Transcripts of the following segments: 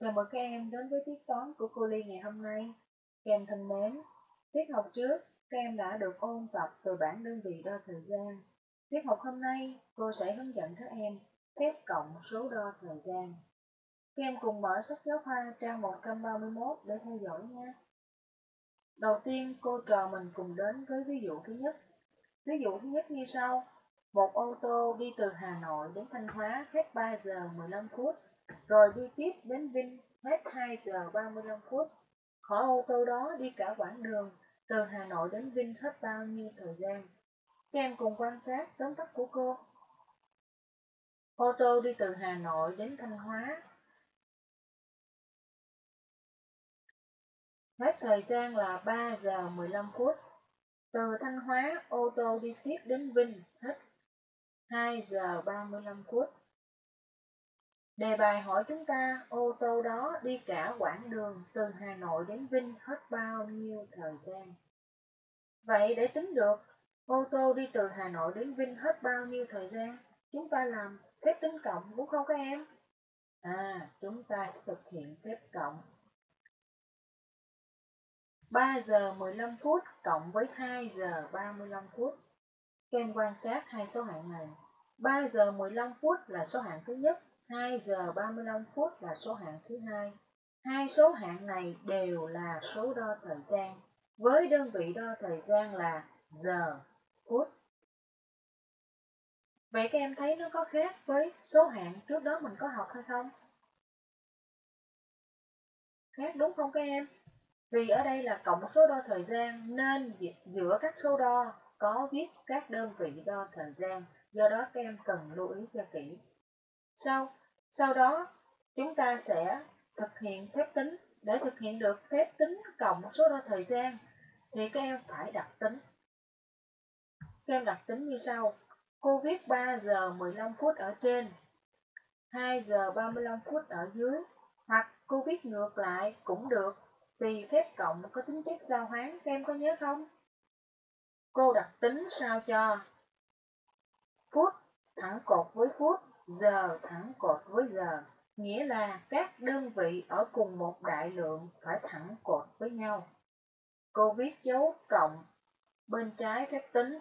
Chào mừng các em đến với tiết toán của cô Ly ngày hôm nay. Các em thân mến, tiết học trước, các em đã được ôn tập từ bảng đơn vị đo thời gian. Tiết học hôm nay, cô sẽ hướng dẫn các em phép cộng số đo thời gian. Các em cùng mở sách giáo khoa trang 131 để theo dõi nha. Đầu tiên, cô trò mình cùng đến với ví dụ thứ nhất. Ví dụ thứ nhất như sau. Một ô tô đi từ Hà Nội đến Thanh Hóa hết 3 giờ 15 phút rồi đi tiếp đến Vinh hết 2 giờ 35 phút. Khỏi ô tô đó đi cả quãng đường từ Hà Nội đến Vinh hết bao nhiêu thời gian. Các em cùng quan sát tóm tắt của cô. Ô tô đi từ Hà Nội đến Thanh Hóa. Hết thời gian là 3 giờ 15 phút. Từ Thanh Hóa, ô tô đi tiếp đến Vinh hết 2 giờ 35 phút. Đề bài hỏi chúng ta ô tô đó đi cả quãng đường từ Hà Nội đến Vinh hết bao nhiêu thời gian? Vậy để tính được ô tô đi từ Hà Nội đến Vinh hết bao nhiêu thời gian, chúng ta làm phép tính cộng đúng không các em? À, chúng ta sẽ thực hiện phép cộng. 3 giờ 15 phút cộng với 2 giờ 35 phút. Các em quan sát hai số hạng này. 3 giờ 15 phút là số hạng thứ nhất, 2 giờ 35 phút là số hạng thứ hai. Hai số hạng này đều là số đo thời gian, với đơn vị đo thời gian là giờ, phút. Vậy các em thấy nó có khác với số hạng trước đó mình có học hay không? Khác đúng không các em? Vì ở đây là cộng số đo thời gian nên giữa các số đo có viết các đơn vị đo thời gian, do đó các em cần lưu ý cho kỹ. Sau, sau đó chúng ta sẽ thực hiện phép tính. Để thực hiện được phép tính cộng số đo thời gian thì các em phải đặt tính. Các em đặt tính như sau. Cô viết 3 giờ 15 phút ở trên, 2 giờ 35 phút ở dưới, hoặc cô viết ngược lại cũng được, vì phép cộng có tính chất giao hoán, các em có nhớ không? Cô đặt tính sao cho phút thẳng cột với phút giờ thẳng cột với giờ, nghĩa là các đơn vị ở cùng một đại lượng phải thẳng cột với nhau. Cô viết dấu cộng bên trái phép tính,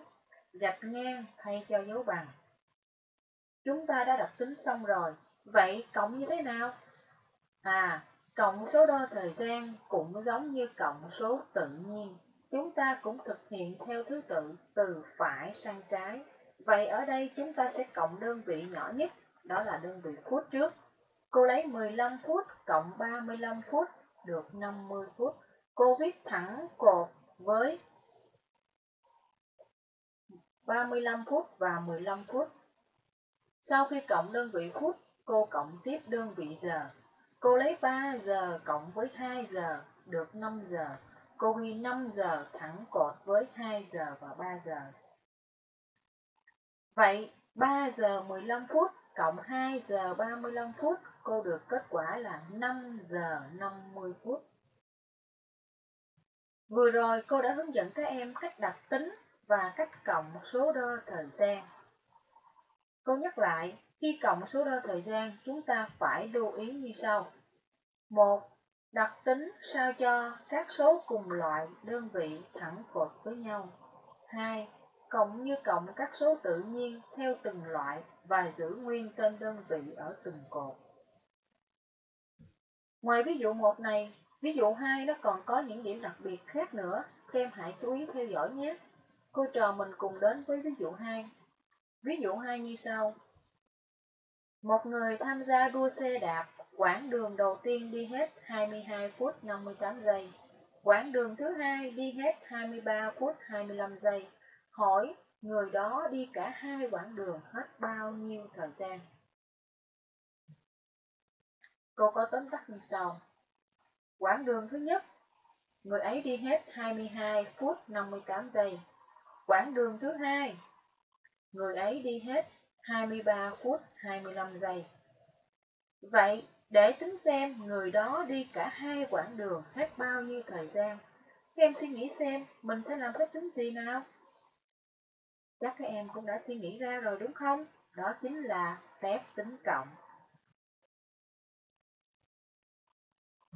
gạch ngang thay cho dấu bằng. Chúng ta đã đặt tính xong rồi, vậy cộng như thế nào? À, cộng số đo thời gian cũng giống như cộng số tự nhiên. Chúng ta cũng thực hiện theo thứ tự từ phải sang trái. Vậy ở đây chúng ta sẽ cộng đơn vị nhỏ nhất, đó là đơn vị phút trước. Cô lấy 15 phút cộng 35 phút được 50 phút. Cô viết thẳng cột với 35 phút và 15 phút. Sau khi cộng đơn vị phút, cô cộng tiếp đơn vị giờ. Cô lấy 3 giờ cộng với 2 giờ được 5 giờ. Cô ghi 5 giờ thẳng cột với 2 giờ và 3 giờ. Vậy 3 giờ 15 phút cộng 2 giờ 35 phút, cô được kết quả là 5 giờ 50 phút. Vừa rồi cô đã hướng dẫn các em cách đặt tính và cách cộng số đo thời gian. Cô nhắc lại, khi cộng số đo thời gian, chúng ta phải lưu ý như sau. 1. Đặt tính sao cho các số cùng loại đơn vị thẳng cột với nhau. 2 cộng như cộng các số tự nhiên theo từng loại và giữ nguyên tên đơn vị ở từng cột. Ngoài ví dụ 1 này, ví dụ 2 nó còn có những điểm đặc biệt khác nữa, các em hãy chú ý theo dõi nhé. Cô trò mình cùng đến với ví dụ 2. Ví dụ 2 như sau. Một người tham gia đua xe đạp, quãng đường đầu tiên đi hết 22 phút 58 giây. Quãng đường thứ hai đi hết 23 phút 25 giây hỏi người đó đi cả hai quãng đường hết bao nhiêu thời gian. Cô có tóm tắt như sau. Quãng đường thứ nhất, người ấy đi hết 22 phút 58 giây. Quãng đường thứ hai, người ấy đi hết 23 phút 25 giây. Vậy, để tính xem người đó đi cả hai quãng đường hết bao nhiêu thời gian, các em suy nghĩ xem mình sẽ làm phép tính gì nào? Chắc các em cũng đã suy nghĩ ra rồi đúng không? Đó chính là phép tính cộng.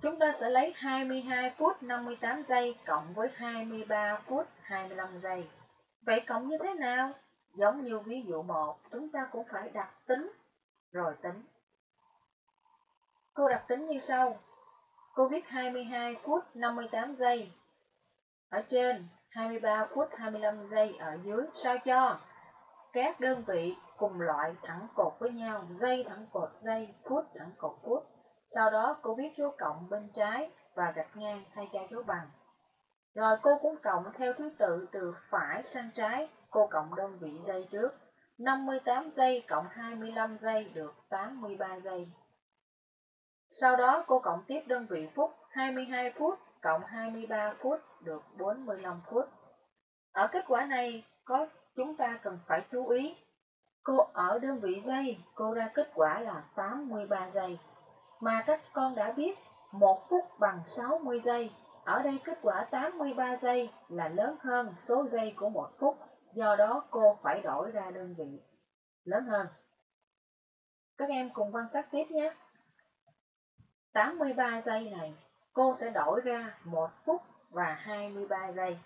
Chúng ta sẽ lấy 22 phút 58 giây cộng với 23 phút 25 giây. Vậy cộng như thế nào? Giống như ví dụ 1, chúng ta cũng phải đặt tính rồi tính. Cô đặt tính như sau. Cô viết 22 phút 58 giây ở trên, 23 phút 25 giây ở dưới, sao cho các đơn vị cùng loại thẳng cột với nhau, giây thẳng cột giây, phút thẳng cột phút. Sau đó cô viết dấu cộng bên trái và gạch ngang thay cho dấu bằng. Rồi cô cũng cộng theo thứ tự từ phải sang trái, cô cộng đơn vị giây trước. 58 giây cộng 25 giây được 83 giây. Sau đó cô cộng tiếp đơn vị phút 22 phút cộng 23 phút được 45 phút. Ở kết quả này có chúng ta cần phải chú ý. Cô ở đơn vị giây, cô ra kết quả là 83 giây. Mà các con đã biết 1 phút bằng 60 giây. Ở đây kết quả 83 giây là lớn hơn số giây của 1 phút. Do đó cô phải đổi ra đơn vị lớn hơn. Các em cùng quan sát tiếp nhé. 83 giây này, cô sẽ đổi ra 1 phút và 23 giây.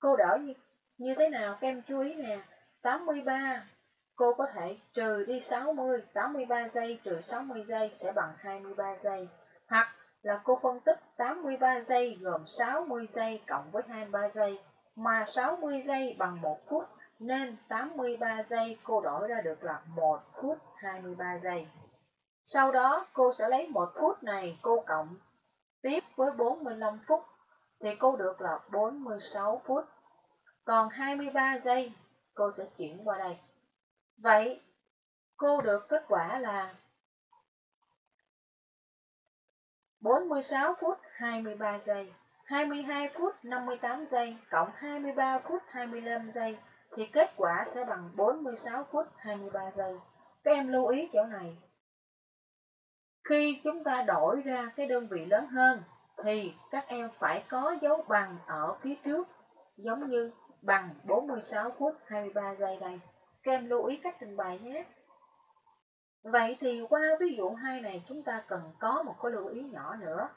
Cô đỡ như, như thế nào? Các em chú ý nè. 83, cô có thể trừ đi 60, 83 giây trừ 60 giây sẽ bằng 23 giây. Hoặc là cô phân tích 83 giây gồm 60 giây cộng với 23 giây, mà 60 giây bằng 1 phút, nên 83 giây cô đổi ra được là 1 phút 23 giây. Sau đó cô sẽ lấy 1 phút này cô cộng tiếp với 45 phút thì cô được là 46 phút. Còn 23 giây cô sẽ chuyển qua đây. Vậy cô được kết quả là 46 phút 23 giây, 22 phút 58 giây cộng 23 phút 25 giây thì kết quả sẽ bằng 46 phút 23 giây. Các em lưu ý chỗ này. Khi chúng ta đổi ra cái đơn vị lớn hơn thì các em phải có dấu bằng ở phía trước giống như bằng 46 phút 23 giây đây. Các em lưu ý cách trình bày nhé. Vậy thì qua ví dụ 2 này chúng ta cần có một cái lưu ý nhỏ nữa.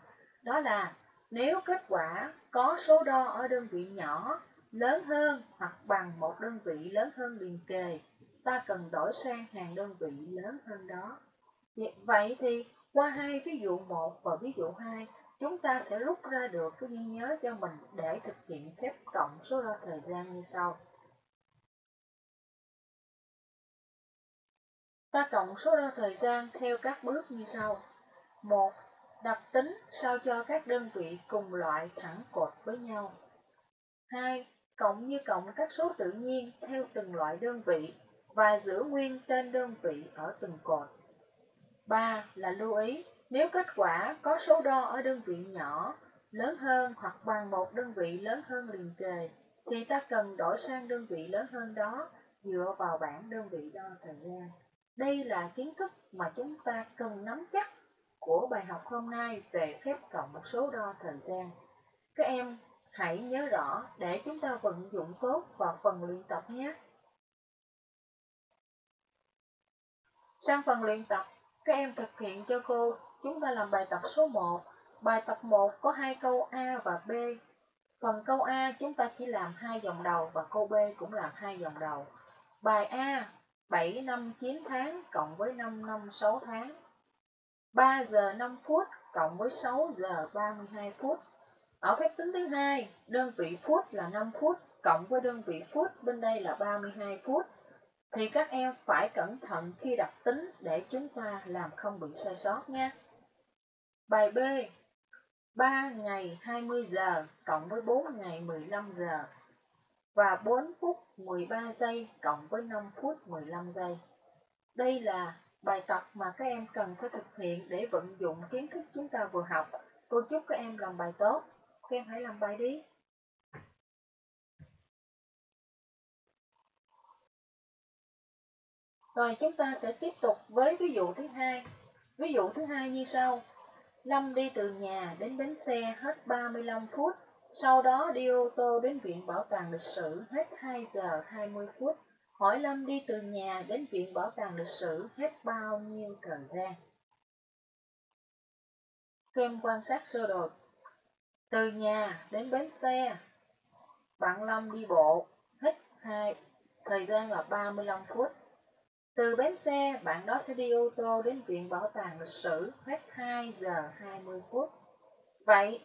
Đó là nếu kết quả có số đo ở đơn vị nhỏ lớn hơn hoặc bằng một đơn vị lớn hơn liền kề, ta cần đổi sang hàng đơn vị lớn hơn đó. Vậy thì qua hai ví dụ 1 và ví dụ 2, chúng ta sẽ rút ra được cái ghi nhớ cho mình để thực hiện phép cộng số đo thời gian như sau. Ta cộng số đo thời gian theo các bước như sau. 1. Đặt tính sao cho các đơn vị cùng loại thẳng cột với nhau. 2. Cộng như cộng các số tự nhiên theo từng loại đơn vị và giữ nguyên tên đơn vị ở từng cột. 3. Là lưu ý, nếu kết quả có số đo ở đơn vị nhỏ lớn hơn hoặc bằng một đơn vị lớn hơn liền kề, thì ta cần đổi sang đơn vị lớn hơn đó dựa vào bảng đơn vị đo thời gian. Đây là kiến thức mà chúng ta cần nắm chắc của bài học hôm nay về phép cộng một số đo thời gian. Các em hãy nhớ rõ để chúng ta vận dụng tốt vào phần luyện tập nhé. Sang phần luyện tập, các em thực hiện cho cô, chúng ta làm bài tập số 1. Bài tập 1 có hai câu A và B. Phần câu A chúng ta chỉ làm hai dòng đầu và câu B cũng làm hai dòng đầu. Bài A 7 năm 9 tháng cộng với 5 năm 6 tháng. 3 giờ 5 phút cộng với 6 giờ 32 phút. Ở phép tính thứ hai, đơn vị phút là 5 phút cộng với đơn vị phút bên đây là 32 phút. Thì các em phải cẩn thận khi đặt tính để chúng ta làm không bị sai sót nha. Bài B 3 ngày 20 giờ cộng với 4 ngày 15 giờ và 4 phút 13 giây cộng với 5 phút 15 giây. Đây là bài tập mà các em cần phải thực hiện để vận dụng kiến thức chúng ta vừa học. Cô chúc các em làm bài tốt. Các em hãy làm bài đi. Rồi chúng ta sẽ tiếp tục với ví dụ thứ hai. Ví dụ thứ hai như sau. Lâm đi từ nhà đến bến xe hết 35 phút sau đó đi ô tô đến Viện Bảo tàng Lịch sử hết 2 giờ 20 phút. Hỏi Lâm đi từ nhà đến Viện Bảo tàng Lịch sử hết bao nhiêu thời gian? Kem quan sát sơ đồ. Từ nhà đến bến xe, bạn Lâm đi bộ, hết 2, thời gian là 35 phút. Từ bến xe, bạn đó sẽ đi ô tô đến viện bảo tàng lịch sử hết 2 giờ 20 phút. Vậy,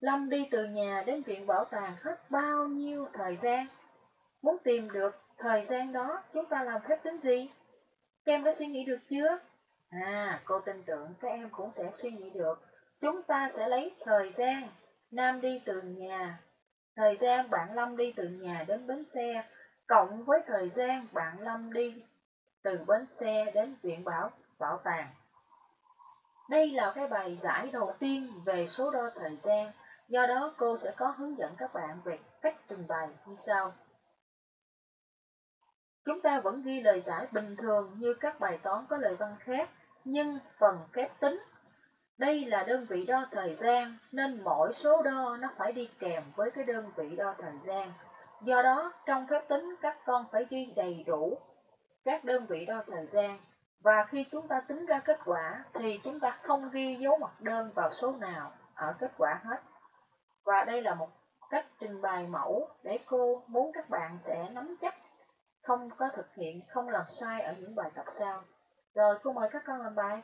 Lâm đi từ nhà đến viện bảo tàng hết bao nhiêu thời gian? Muốn tìm được thời gian đó, chúng ta làm phép tính gì? Các em đã suy nghĩ được chưa? À, cô tin tưởng các em cũng sẽ suy nghĩ được. Chúng ta sẽ lấy thời gian Nam đi từ nhà, thời gian bạn Lâm đi từ nhà đến bến xe, cộng với thời gian bạn Lâm đi từ bến xe đến viện bảo bảo tàng. Đây là cái bài giải đầu tiên về số đo thời gian, do đó cô sẽ có hướng dẫn các bạn về cách trình bày như sau. Chúng ta vẫn ghi lời giải bình thường như các bài toán có lời văn khác, nhưng phần phép tính. Đây là đơn vị đo thời gian, nên mỗi số đo nó phải đi kèm với cái đơn vị đo thời gian. Do đó, trong phép tính các con phải ghi đầy đủ các đơn vị đo thời gian. Và khi chúng ta tính ra kết quả thì chúng ta không ghi dấu mặt đơn vào số nào ở kết quả hết. Và đây là một cách trình bày mẫu để cô muốn các bạn sẽ nắm chắc không có thực hiện, không làm sai ở những bài tập sau. Rồi cô mời các con làm bài.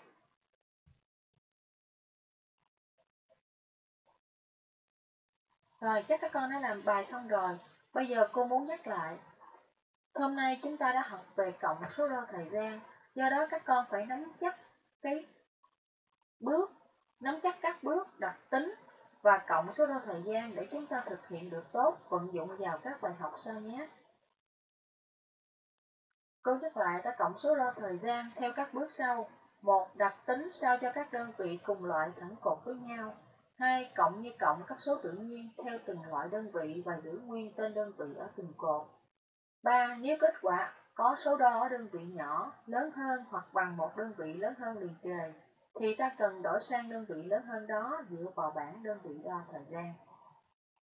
Rồi chắc các con đã làm bài xong rồi. Bây giờ cô muốn nhắc lại. Hôm nay chúng ta đã học về cộng số đo thời gian. Do đó các con phải nắm chắc cái bước, nắm chắc các bước đặc tính và cộng số đo thời gian để chúng ta thực hiện được tốt, vận dụng vào các bài học sau nhé. Cô nhắc lại ta cộng số đo thời gian theo các bước sau. một Đặt tính sao cho các đơn vị cùng loại thẳng cột với nhau. 2. Cộng như cộng các số tự nhiên theo từng loại đơn vị và giữ nguyên tên đơn vị ở từng cột. 3. Nếu kết quả có số đo ở đơn vị nhỏ lớn hơn hoặc bằng một đơn vị lớn hơn liền kề, thì ta cần đổi sang đơn vị lớn hơn đó dựa vào bảng đơn vị đo thời gian.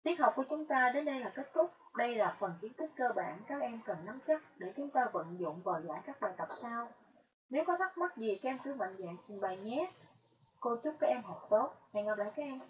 Tiết học của chúng ta đến đây là kết thúc. Đây là phần kiến thức cơ bản các em cần nắm chắc để chúng ta vận dụng vào giải các bài tập sau. Nếu có thắc mắc gì các em cứ mạnh dạn trình bày nhé. Cô chúc các em học tốt. Hẹn gặp lại các em.